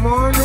morning.